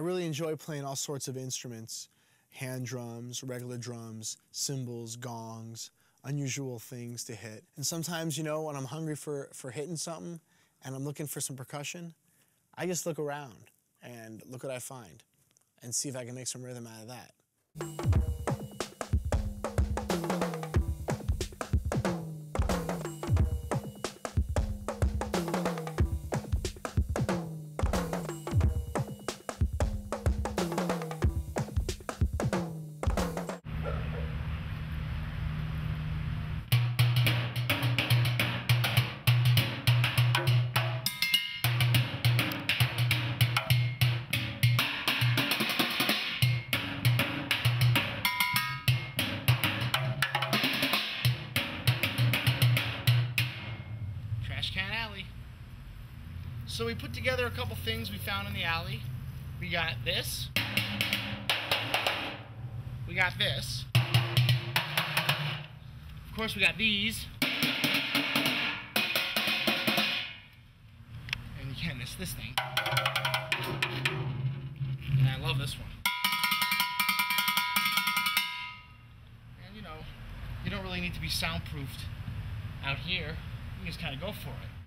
I really enjoy playing all sorts of instruments hand drums, regular drums, cymbals, gongs, unusual things to hit. And sometimes, you know, when I'm hungry for, for hitting something and I'm looking for some percussion, I just look around and look what I find and see if I can make some rhythm out of that. Trash Can Alley. So we put together a couple things we found in the alley. We got this. We got this. Of course, we got these. And you can't miss this thing. And I love this one. And you know, you don't really need to be soundproofed out here. You just kind of go for it.